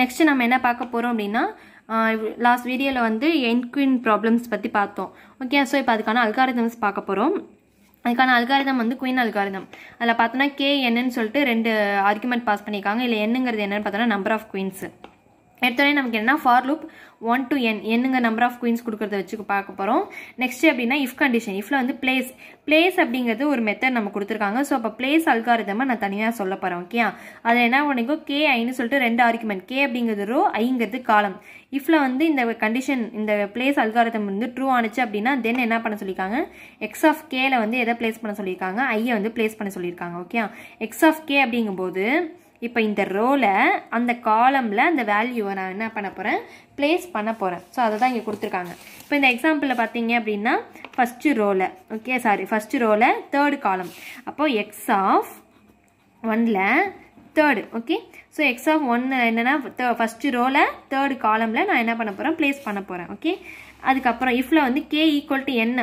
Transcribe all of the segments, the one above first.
Next நம்ம என்ன பார்க்க போகிறோம் அப்படின்னா லாஸ்ட் வீடியோவில் வந்து என்குயின் ப்ராப்ளம்ஸ் பற்றி பார்த்தோம். ஓகே ஸோ இப்போ அதுக்கான அல்காரிதம்ஸ் பார்க்க போகிறோம் அதுக்கான அல்காரிதம் வந்து குயின் அல்காரிதம் அதில் பார்த்தோன்னா கே என்னன்னு சொல்லிட்டு ரெண்டு ஆர்குமெண்ட் பாஸ் பண்ணியிருக்காங்க. இல்லை என்னங்கிறது என்னன்னு பார்த்தோன்னா நம்பர் ஆஃப் குயின்ஸ் எடுத்தோடனே நமக்கு என்ன for loop one to N என்னங்க நம்பர் ஆஃப் குயின்ஸ் கொடுக்கறத வச்சு பார்க்க போகிறோம் நெக்ஸ்ட் அப்படின்னா இஃப் கண்டிஷன் இஃப்ல வந்து பிளேஸ் பிளேஸ் அப்படிங்கிறது ஒரு மெத்தட் நம்ம கொடுத்துருக்காங்க. ஸோ அப்போ பிளேஸ் அல்காரிதமாக நான் தனியாக சொல்ல போகிறேன் ஓகே அதில் என்ன பண்ணிக்கோ கே ஐன்னு சொல்லிட்டு ரெண்டு ஆர்குமெண்ட் கே அப்படிங்கிறது ரோ ஐங்கிறது காலம் இஃப்ல வந்து இந்த கண்டிஷன் இந்த பிளேஸ் அல்காரிதம் வந்து ட்ரூ ஆனிச்சு அப்படின்னா தென் என்ன பண்ண சொல்லியிருக்காங்க? எக்ஸ் ஆஃப் கேல வந்து எதை பிளேஸ் பண்ண சொல்லியிருக்காங்க? ஐயை வந்து பிளேஸ் பண்ண சொல்லியிருக்காங்க ஓகே எக்ஸ் ஆஃப் கே அப்படிங்கும்போது இப்போ இந்த ரோலை அந்த காலமில் அந்த வேல்யூவை நான் என்ன பண்ண போகிறேன் ப்ளேஸ் பண்ண போகிறேன் ஸோ அதை தான் இங்கே கொடுத்துருக்காங்க. இப்போ இந்த எக்ஸாம்பிளில் பார்த்தீங்க அப்படின்னா ஃபஸ்ட்டு ரோவில் ஓகே சாரி ஃபஸ்ட்டு ரோவில் தேர்டு காலம் அப்போது எக்ஸ் ஆஃப் ஒனில் third okay so X of ஒன்று என்னென்னா ஃபஸ்ட்டு ரோவில் தேர்டு காலமில் நான் என்ன பண்ண போகிறேன் ப்ளேஸ் பண்ண போகிறேன் ஓகே அதுக்கப்புறம் இஃப்ல வந்து கே ஈக்குவல் டு என்ன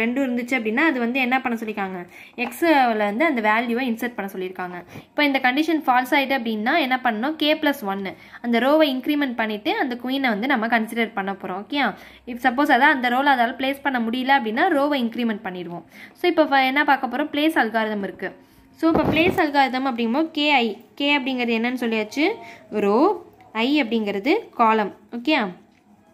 ரெண்டும் இருந்துச்சு அப்படின்னா அது வந்து என்ன பண்ண சொல்லியிருக்காங்க? எக்ஸில் வந்து அந்த வேல்யூவை இன்சர்ட் பண்ண சொல்லியிருக்காங்க. இப்போ இந்த கண்டிஷன் ஃபால்ஸ் ஆகிட்டு அப்படின்னா என்ன பண்ணணும்? கே ப்ளஸ் ஒன்று அந்த ரோவை இன்க்ரிமெண்ட் பண்ணிவிட்டு அந்த குயினை வந்து நம்ம கன்சிடர் பண்ண போகிறோம் ஓகே இப் சப்போஸ் அதான் அந்த ரோவில் அதால் ப்ளேஸ் பண்ண முடியல அப்படின்னா ரோவை இன்க்ரிமெண்ட் பண்ணிடுவோம். ஸோ இப்போ என்ன பார்க்க போகிறோம் ப்ளேஸ் அல்காரிதம் இருக்குது ஸோ இப்போ பிளேஸ் அல்காரிதம் அப்படிங்கும்போது கேஐ கே அப்படிங்கிறது என்னன்னு சொல்லியாச்சு? ரோ ஐ அப்படிங்கிறது காலம் ஓகே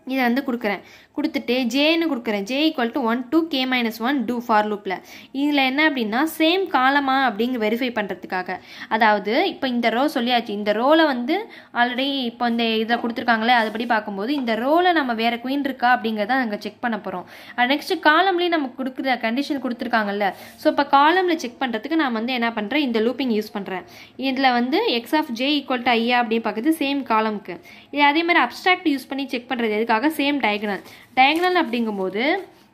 இதை வந்து கொடுக்குறேன். கொடுத்துட்டு ஜேன்னு கொடுக்குறேன். J equal to one to K minus one to for லூப்பில் இதில் என்ன அப்படின்னா சேம் காலமா அப்படிங்கிற வெரிஃபை பண்ணுறதுக்காக அதாவது இப்போ இந்த ரோ சொல்லியாச்சு. இந்த ரோவில் வந்து ஆல்ரெடி இப்போ இந்த இதில் கொடுத்துருக்காங்களே அதுபடி பார்க்கும்போது இந்த ரோவில் நம்ம வேறு குயின் இருக்கா அப்படிங்கிறத அங்கே செக் பண்ண போகிறோம் நெக்ஸ்ட் காலம்லேயும் நமக்கு கொடுக்குற கண்டிஷன் கொடுத்துருக்காங்கல்ல. ஸோ இப்போ காலமில் செக் பண்ணுறதுக்கு நான் வந்து என்ன பண்ணுறேன் இந்த லூப்பிங் யூஸ் பண்ணுறேன் இதில் வந்து X of J equal to ஐயா அப்படின்னு பார்க்குறது சேம் காலமுக்கு இது அதே மாதிரி அப்ட்ராக்ட் யூஸ் பண்ணி செக் பண்ணுறது எதுக்காக? சேம் டயக்னல் டயகனல் அப்படிங்கும்போது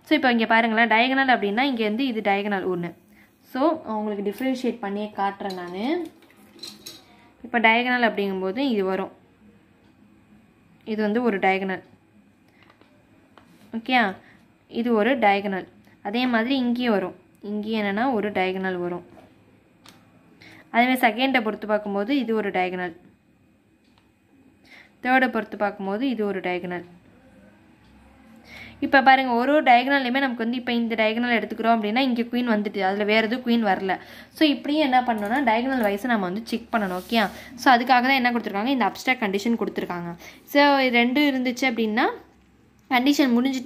ஸோ இப்போ இங்கே பாருங்களேன் டயகனல் அப்படின்னா இங்கே வந்து இது டயகனல் ஒன்று ஸோ உங்களுக்கு டிஃப்ரென்ஷியேட் பண்ணியே காட்டுறேன் நான். இப்போ டயகனல் அப்படிங்கும்போது இது வரும். இது வந்து ஒரு டயகனல் ஓகே இது ஒரு டயகனல் அதே மாதிரி இங்கேயும் வரும். இங்கேயும் என்னென்னா ஒரு டயகனல் வரும். அதேமாதிரி செகண்டை பொறுத்து பார்க்கும்போது இது ஒரு டயகனல் தேர்டை பொறுத்து பார்க்கும்போது இது ஒரு டயகனல் இப்போ பாருங்கள் ஒரு ஒரு டயகனல்லையுமே நமக்கு வந்து இப்போ இந்த டயக்னல் எடுத்துக்கிறோம் அப்படின்னா இங்கே குயின் வந்துட்டு அதில் வேறு எதுவும் குயின் வரல. ஸோ இப்படியும் என்ன பண்ணணும்னா டயக்னல் வைஸை நம்ம வந்து செக் பண்ணணும் ஓகே ஸோ அதுக்காக தான் என்ன கொடுத்துருக்காங்க? இந்த அப்ட்ராக்ட் கண்டிஷன் கொடுத்துருக்காங்க. ஸோ ரெண்டு இருந்துச்சு அப்படின்னா கண்டிஷன் முடிஞ்சு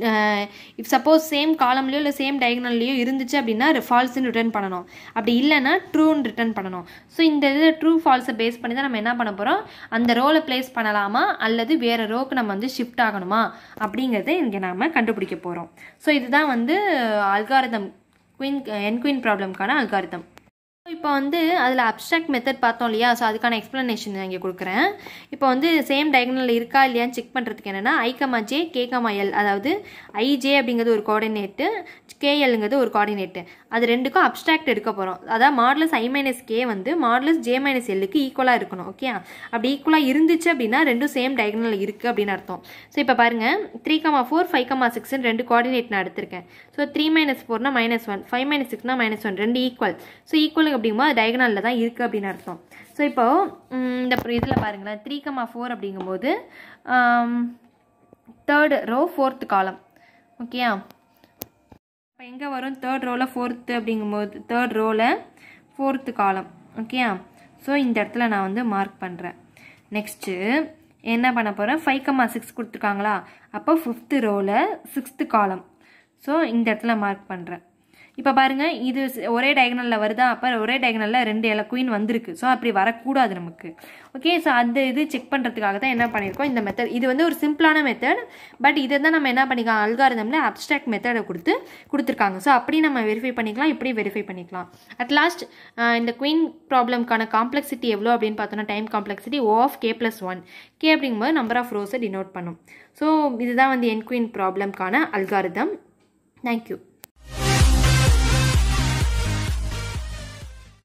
இஃப் சப்போஸ் சேம் காலம்லையோ இல்லை சேம் டயக்னல்லையோ இருந்துச்சு அப்படின்னா ஃபால்ஸ்ன்னு ரிட்டர்ன் பண்ணணும். அப்படி இல்லைன்னா ட்ரூன்னு ரிட்டர்ன் பண்ணணும். ஸோ இந்த இது ட்ரூ ஃபால்ஸை பேஸ் பண்ணி தான் நம்ம என்ன பண்ண போகிறோம் அந்த ரோலை ப்ளேஸ் பண்ணலாமா? அல்லது வேறு ரோக்கு நம்ம வந்து ஷிஃப்ட் ஆகணுமா? அப்படிங்கிறத இங்கே நாம் கண்டுபிடிக்க போகிறோம் ஸோ இதுதான் வந்து அல்காரிதம் குயின் என்குயின் ப்ராப்ளம்க்கான அல்காரிதம். இப்போ வந்து அதில் அப்ட்ராக்ட் மெத்தட் பார்த்தோம் இல்லையா? ஸோ அதுக்கான எக்ஸ்ப்ளனேஷன் நான் இங்கே கொடுக்குறேன். இப்போ வந்து சேம் டயக்னல் இருக்கா இல்லையான்னு செக் பண்ணுறதுக்கு என்னென்னா ஐகமா ஜே கேகமா எல் அதாவது ஐஜே அப்படிங்கிறது ஒரு கோஆர்டினேட்டு கேஎல்ங்கிறது ஒரு கோஆர்டினேட்டு அது ரெண்டுக்கும் அப்ட்ராக்ட் எடுக்க போகிறோம் அதாவது மாடலஸ் ஐ மைனஸ் கே வந்து மாடலஸ் ஜே மைனஸ் எல்லுக்கு ஈக்குவலாக இருக்கணும் ஓகே அப்படி ஈக்குவலாக இருந்துச்சு அப்படின்னா ரெண்டும் சேம் டயகனல் இருக்குது அப்படின்னு அர்த்தம். ஸோ இப்போ பாருங்கள் three comma four five comma சிக்ஸ்னு ரெண்டு கோஆர்டினேட் நான் எடுத்திருக்கேன். ஸோ த்ரீ மைனஸ் ஃபோர்னா மைனஸ் ஒன் ஃபைவ் மைனஸ் சிக்ஸ்னா மைனஸ் ஒன் ரெண்டு ஈக்குவல் ஸோ ஈக்குவல் அப்படிங்கும்போது டயக்னலில் தான் இருக்குது அப்படின்னு அர்த்தம். ஸோ இப்போ இந்த இதில் பாருங்களேன் த்ரீ கமா ஃபோர் அப்படிங்கும்போது தேர்டு ரோ ஃபோர்த்து காலம் ஓகேயா இப்போ எங்கே வரும்? தேர்ட் ரோவில் ஃபோர்த்து அப்படிங்கும்போது தேர்ட் ரோவில் ஃபோர்த்து காலம் ஓகேயா ஸோ இந்த இடத்துல நான் வந்து மார்க் பண்ணுறேன் நெக்ஸ்ட்டு என்ன பண்ண போகிறேன் ஃபைவ் கம்மா சிக்ஸ் கொடுத்துருக்காங்களா? அப்போ ஃபிஃப்த்து ரோவில் சிக்ஸ்த்து காலம் ஸோ இந்த இடத்துல மார்க் பண்ணுறேன் இப்போ பாருங்கள் இது ஒரே டயகனலில் வருதா? அப்போ ஒரே டயகனலில் ரெண்டு எல குயின் வந்திருக்கு. ஸோ அப்படி வரக்கூடாது நமக்கு. ஓகே ஸோ அந்த இது செக் பண்ணுறதுக்காக தான் என்ன பண்ணியிருக்கோம் இந்த மெத்தட் இது வந்து ஒரு சிம்பிளான மெத்தட் பட் இதை தான் நம்ம என்ன பண்ணிக்கலாம் அல்காரிதமில் அப்ட்ராக்ட் மெத்தடை கொடுத்து கொடுத்துருக்காங்க. ஸோ அப்படி நம்ம வெரிஃபை பண்ணிக்கலாம் இப்படி வெரிஃபை பண்ணிக்கலாம். அட் லாஸ்ட் இந்த குயின் ப்ராப்ளம்க்கான காம்ப்ளெக்சிட்டி எவ்வளோ அப்படின்னு பார்த்தோன்னா time complexity O of K plus one K அப்படிங்கும்போது நம்பர் ஆஃப் ரோஸை டினோட் பண்ணும். ஸோ இதுதான் வந்து என் குயின் ப்ராப்ளம்க்கான அல்காரிதம் தேங்க்யூ